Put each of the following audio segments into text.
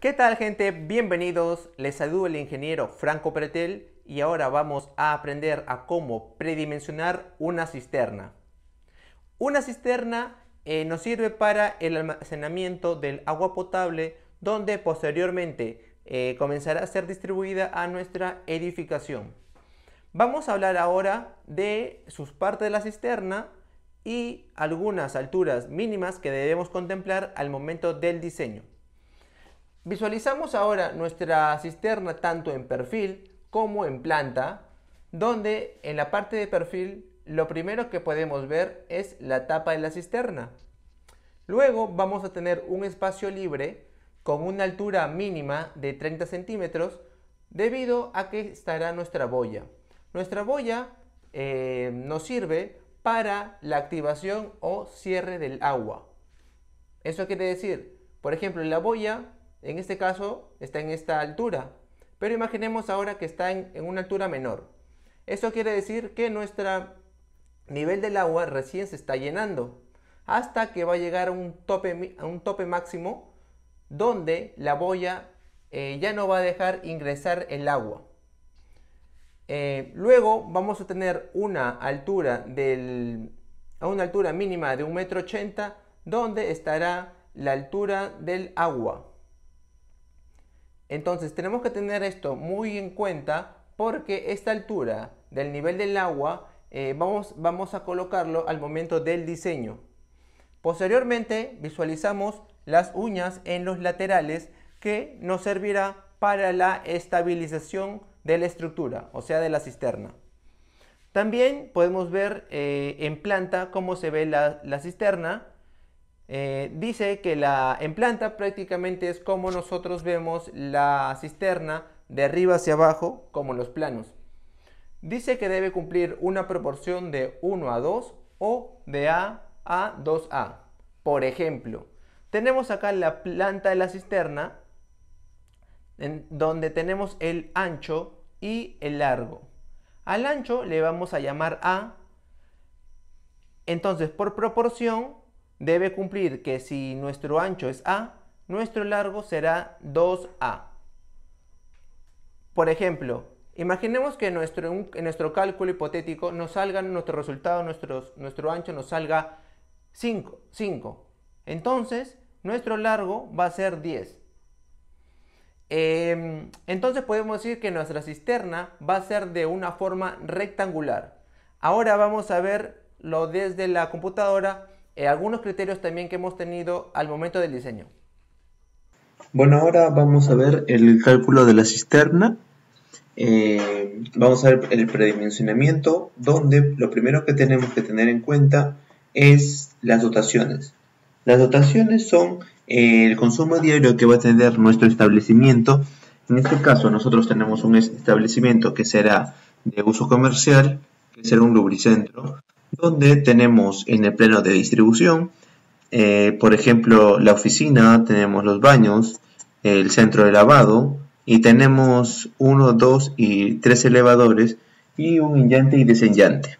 ¿Qué tal gente? Bienvenidos, les saludo el ingeniero Franco Pretel y ahora vamos a aprender a cómo predimensionar una cisterna. Una cisterna eh, nos sirve para el almacenamiento del agua potable donde posteriormente eh, comenzará a ser distribuida a nuestra edificación. Vamos a hablar ahora de sus partes de la cisterna y algunas alturas mínimas que debemos contemplar al momento del diseño. Visualizamos ahora nuestra cisterna tanto en perfil como en planta, donde en la parte de perfil lo primero que podemos ver es la tapa de la cisterna. Luego vamos a tener un espacio libre con una altura mínima de 30 centímetros debido a que estará nuestra boya. Nuestra boya eh, nos sirve para la activación o cierre del agua. Eso quiere decir, por ejemplo, la boya en este caso está en esta altura, pero imaginemos ahora que está en, una altura menor. Eso quiere decir que nuestro nivel del agua recién se está llenando hasta que va a llegar a un tope, a un tope máximo donde la boya eh, ya no va a dejar ingresar el agua. Eh, luego vamos a tener una altura del, a una altura mínima de 1,80 m donde estará la altura del agua. Entonces tenemos que tener esto muy en cuenta porque esta altura del nivel del agua eh, vamos, vamos a colocarlo al momento del diseño. Posteriormente visualizamos las uñas en los laterales que nos servirá para la estabilización de la estructura, o sea, de la cisterna. También podemos ver eh, en planta cómo se ve la, cisterna. Eh, dice que la, en planta prácticamente es como nosotros vemos la cisterna de arriba hacia abajo, como los planos. Dice que debe cumplir una proporción de 1 a 2 o de A a 2A. Por ejemplo, tenemos acá la planta de la cisterna, en donde tenemos el ancho y el largo. Al ancho le vamos a llamar A. Entonces, por proporción, debe cumplir que si nuestro ancho es A, nuestro largo será 2A. Por ejemplo, imaginemos que nuestro, en nuestro cálculo hipotético nos salga nuestro resultado, nuestro ancho nos salga 5, 5. Entonces, nuestro largo va a ser 10. Em, entonces podemos decir que nuestra cisterna va a ser de una forma rectangular. Ahora vamos a verlo desde la computadora, eh, algunos criterios también que hemos tenido al momento del diseño. Bueno, ahora vamos a ver el cálculo de la cisterna. Eh, vamos a ver el predimensionamiento, donde lo primero que tenemos que tener en cuenta es las dotaciones. Las dotaciones son el consumo diario que va a tener nuestro establecimiento. En este caso nosotros tenemos un establecimiento que será de uso comercial, que será un lubricentro, donde tenemos en el plano de distribución, eh, por ejemplo, la oficina, tenemos los baños, el centro de lavado, y tenemos uno, dos y tres elevadores y un inyante y desenyante.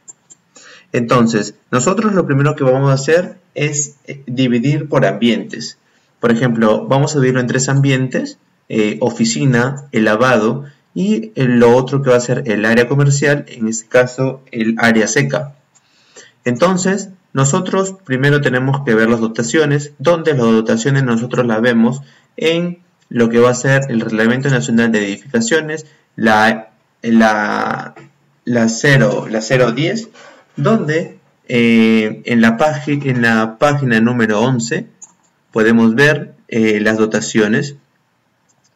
Entonces, nosotros lo primero que vamos a hacer es eh, dividir por ambientes. Por ejemplo, vamos a dividirlo en tres ambientes, eh, oficina, el lavado y lo otro que va a ser el área comercial, en este caso el área seca. Entonces, nosotros primero tenemos que ver las dotaciones, donde las dotaciones nosotros las vemos en lo que va a ser el Reglamento Nacional de Edificaciones, la, la, la, 0, la 010, donde eh, en, la en la página número 11 podemos ver eh, las dotaciones.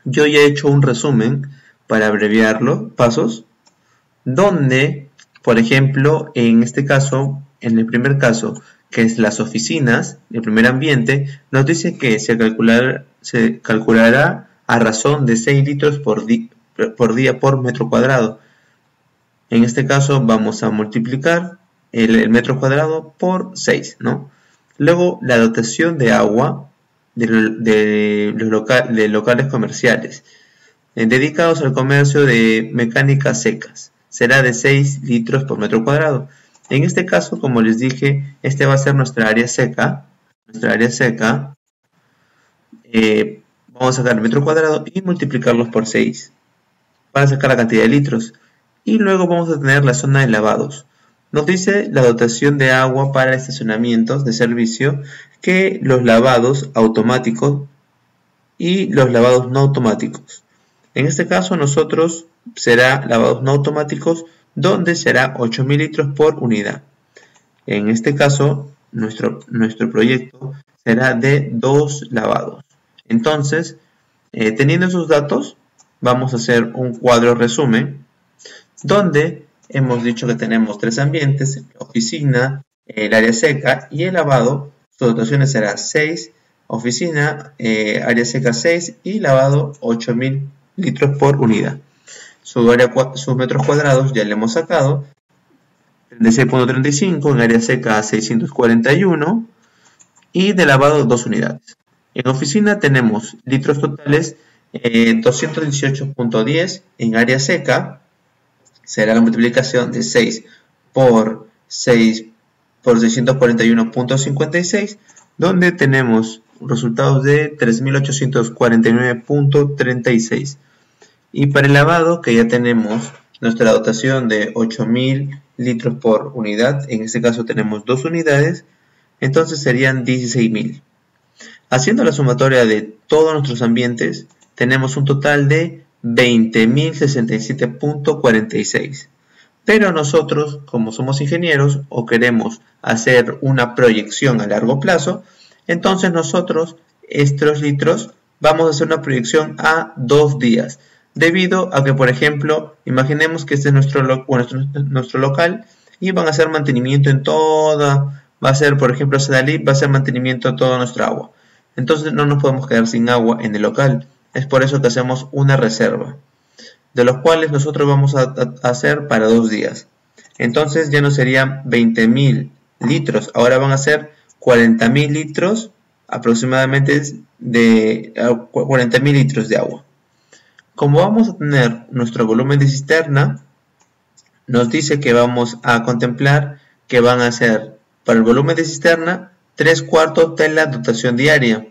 Yo ya he hecho un resumen para abreviarlo, pasos, donde, por ejemplo, en este caso, en el primer caso, que es las oficinas, el primer ambiente, nos dice que se, calcular, se calculará a razón de 6 litros por, por día por metro cuadrado. En este caso vamos a multiplicar el, metro cuadrado por 6, ¿no? Luego, la dotación de agua de, los locales comerciales eh, dedicados al comercio de mecánicas secas será de 6 litros por metro cuadrado. En este caso, como les dije, este va a ser nuestra área seca. Nuestra área seca. Eh, Vamos a sacar el metro cuadrado y multiplicarlos por 6 para sacar la cantidad de litros. Y luego vamos a tener la zona de lavados. Nos dice la dotación de agua para estacionamientos de servicio que los lavados automáticos y los lavados no automáticos. En este caso nosotros será lavados no automáticos donde será 8.000 litros por unidad. En este caso nuestro, nuestro proyecto será de dos lavados. Entonces, eh, teniendo esos datos, vamos a hacer un cuadro resumen donde hemos dicho que tenemos tres ambientes, oficina, el área seca y el lavado. Su dotación será 6, oficina, eh, área seca 6 y lavado 8000 litros por unidad. Su área, sus metros cuadrados ya le hemos sacado. 36.35 en área seca 641 y de lavado 2 unidades. En oficina tenemos litros totales 218.10 eh, en área seca, será la multiplicación de 6 por 6 por 641.56, donde tenemos resultados de 3.849.36. Y para el lavado, que ya tenemos nuestra dotación de 8.000 litros por unidad, en este caso tenemos dos unidades, entonces serían 16.000. Haciendo la sumatoria de todos nuestros ambientes, tenemos un total de 20.067.46. Pero nosotros, como somos ingenieros o queremos hacer una proyección a largo plazo, entonces nosotros, estos litros, vamos a hacer una proyección a dos días. Debido a que, por ejemplo, imaginemos que este es nuestro, nuestro, nuestro local y van a hacer mantenimiento en toda, va a ser, por ejemplo, Sedalí va a hacer mantenimiento a toda nuestra agua. Entonces no nos podemos quedar sin agua en el local. Es por eso que hacemos una reserva, de los cuales nosotros vamos a, hacer para dos días. Entonces ya no serían 20.000 litros, ahora van a ser 40.000 litros aproximadamente de 40.000 litros de agua. Como vamos a tener nuestro volumen de cisterna, nos dice que vamos a contemplar que van a ser para el volumen de cisterna 3 cuartos de la dotación diaria.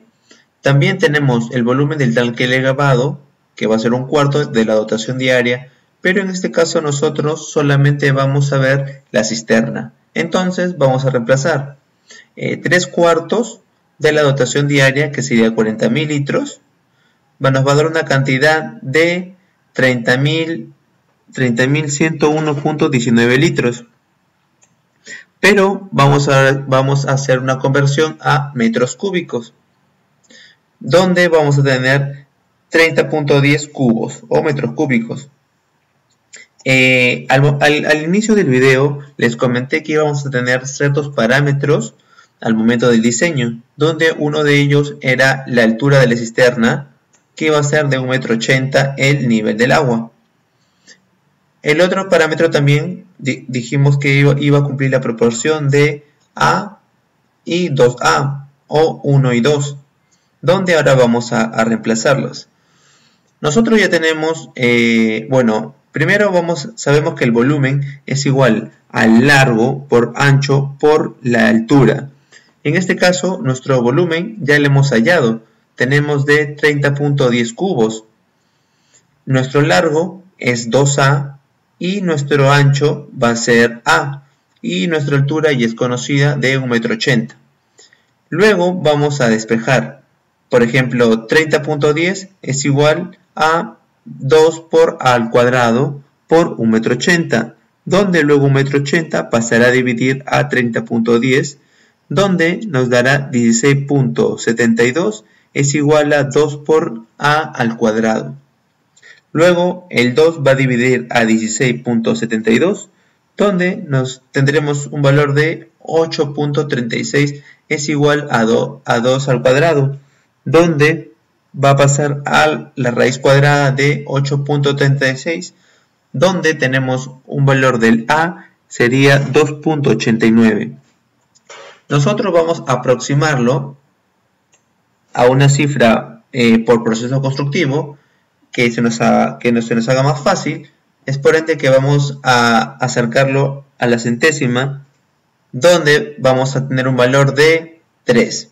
También tenemos el volumen del tanque elevado, que va a ser un cuarto de la dotación diaria, pero en este caso nosotros solamente vamos a ver la cisterna. Entonces vamos a reemplazar 3 eh, cuartos de la dotación diaria, que sería 40.000 litros, nos va a dar una cantidad de 30.101.19 litros pero vamos a, vamos a hacer una conversión a metros cúbicos, donde vamos a tener 30.10 cubos o metros cúbicos. Eh, al, inicio del video les comenté que íbamos a tener ciertos parámetros al momento del diseño, donde uno de ellos era la altura de la cisterna, que iba a ser de 1,80 m el nivel del agua. El otro parámetro también dijimos que iba, a cumplir la proporción de A y 2A o 1 y 2, donde ahora vamos a, reemplazarlos. Nosotros ya tenemos, eh, bueno, primero vamos, sabemos que el volumen es igual al largo por ancho por la altura. En este caso, nuestro volumen ya lo hemos hallado. Tenemos de 30.10 cubos. Nuestro largo es 2A y nuestro ancho va a ser A y nuestra altura ya es conocida de 1,80 m. Luego vamos a despejar. Por ejemplo, 30.10 es igual a 2 por A al cuadrado por 1,80 m, donde luego 1,80 m pasará a dividir a 30.10, donde nos dará 16.72 es igual a 2 por A al cuadrado. Luego el 2 va a dividir a 16.72, donde nos tendremos un valor de 8.36 es igual a 2, a 2 al cuadrado, donde va a pasar a la raíz cuadrada de 8.36, donde tenemos un valor del A sería 2.89. Nosotros vamos a aproximarlo a una cifra eh, por proceso constructivo, que se nos, haga, que se nos haga más fácil, es por ende que vamos a acercarlo a la centésima, donde vamos a tener un valor de 3.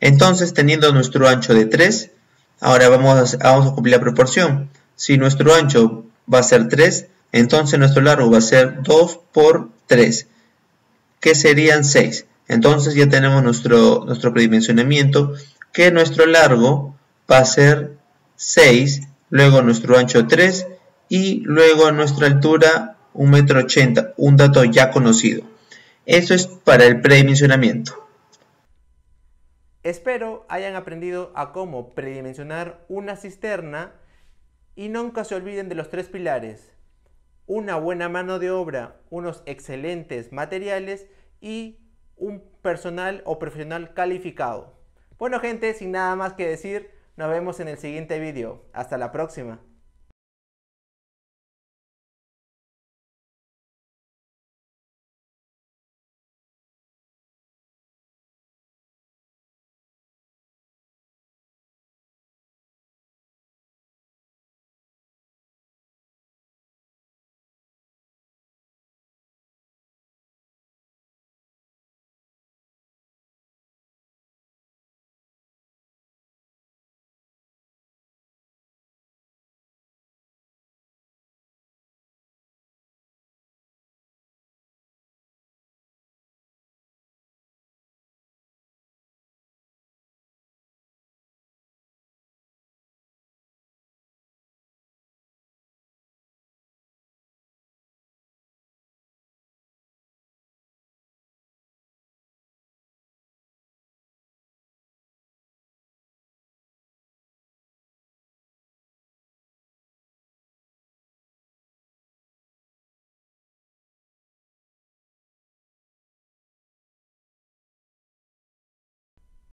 Entonces, teniendo nuestro ancho de 3, Ahora vamos a, vamos a cumplir la proporción. Si nuestro ancho va a ser 3, entonces nuestro largo va a ser 2 por 3, que serían 6. Entonces ya tenemos nuestro, nuestro predimensionamiento, que nuestro largo va a ser 6, luego nuestro ancho 3 y luego nuestra altura 1,80 m, un dato ya conocido. Eso es para el predimensionamiento. Espero hayan aprendido a cómo predimensionar una cisterna y nunca se olviden de los tres pilares. Una buena mano de obra, unos excelentes materiales y un personal o profesional calificado. Bueno gente, sin nada más que decir, nos vemos en el siguiente vídeo. Hasta la próxima.